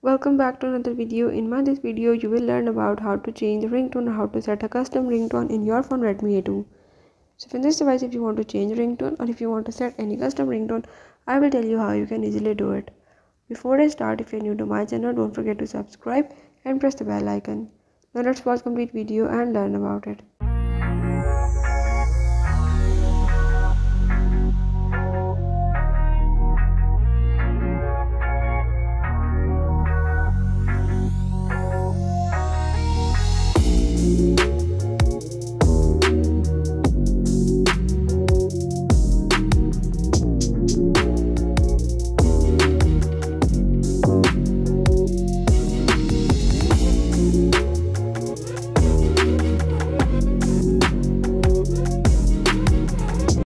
welcome back to another video. In my this video you will learn about how to change the ringtone how to set a custom ringtone in your phone redmi a2 so in this device if you want to change ringtone or if you want to set any custom ringtone i will tell you how you can easily do it. Before i start if you're new to my channel don't forget to subscribe and press the bell icon. Now let's watch complete video and learn about it